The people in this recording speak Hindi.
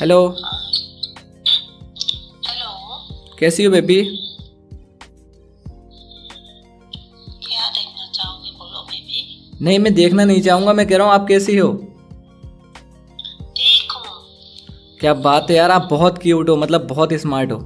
हेलो हेलो कैसी हो बेबी क्या देखना चाहोगे? बोलो बेबी नहीं मैं देखना नहीं चाहूँगा मैं कह रहा हूँ आप कैसी हो? क्या बात है यार आप बहुत क्यूट हो मतलब बहुत स्मार्ट हो।